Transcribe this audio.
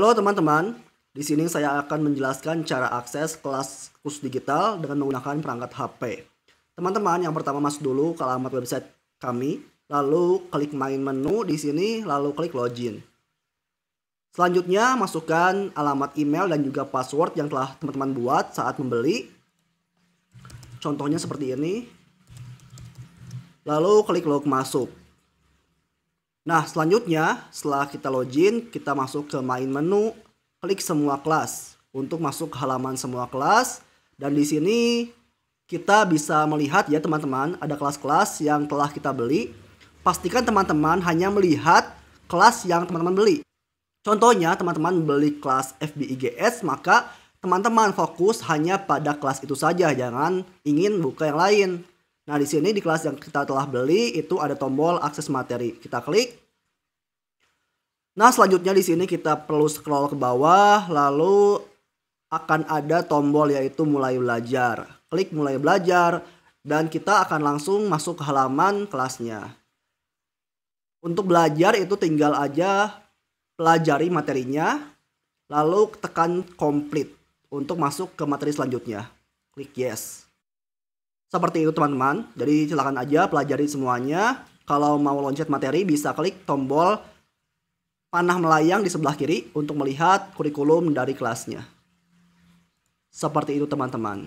Halo teman-teman, di sini saya akan menjelaskan cara akses kelas khusus digital dengan menggunakan perangkat HP. Teman-teman, yang pertama masuk dulu ke alamat website kami, lalu klik main menu di sini, lalu klik login. Selanjutnya, masukkan alamat email dan juga password yang telah teman-teman buat saat membeli. Contohnya seperti ini. Lalu klik log masuk. Nah, selanjutnya setelah kita login, kita masuk ke main menu, klik semua kelas untuk masuk ke halaman semua kelas dan di sini kita bisa melihat ya teman-teman, ada kelas-kelas yang telah kita beli. Pastikan teman-teman hanya melihat kelas yang teman-teman beli. Contohnya, teman-teman beli kelas FBIGS, maka teman-teman fokus hanya pada kelas itu saja, jangan ingin buka yang lain. Nah, di sini di kelas yang kita telah beli itu ada tombol akses materi. Kita klik. Nah, selanjutnya di sini kita perlu scroll ke bawah lalu akan ada tombol yaitu mulai belajar. Klik mulai belajar dan kita akan langsung masuk ke halaman kelasnya. Untuk belajar itu tinggal aja pelajari materinya lalu tekan complete untuk masuk ke materi selanjutnya. Klik yes. Seperti itu teman-teman. Jadi silakan aja pelajari semuanya. Kalau mau loncat materi bisa klik tombol panah melayang di sebelah kiri untuk melihat kurikulum dari kelasnya. Seperti itu teman-teman.